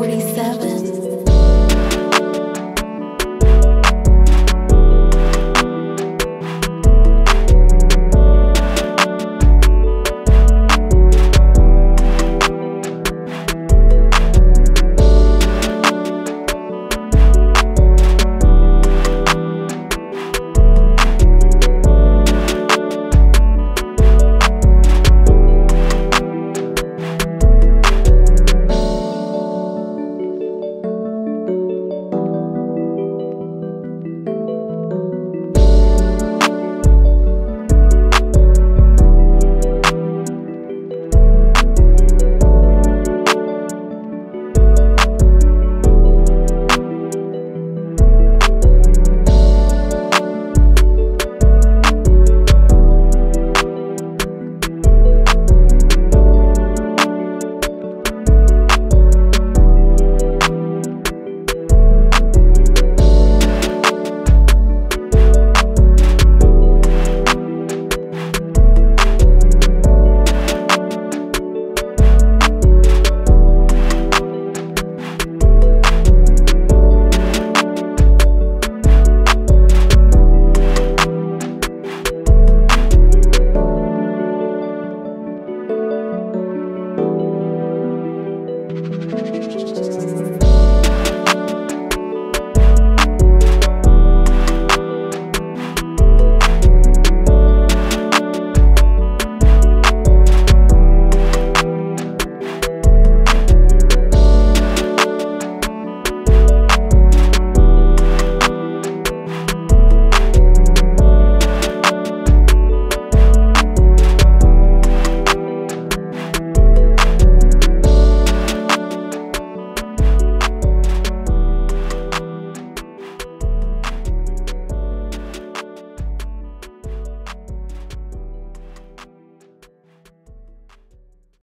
47